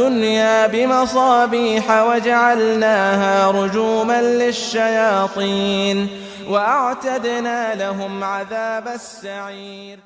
الدنيا بمصابيح وجعلناها رجوما للشياطين وأعتدنا لهم عذاب السعير.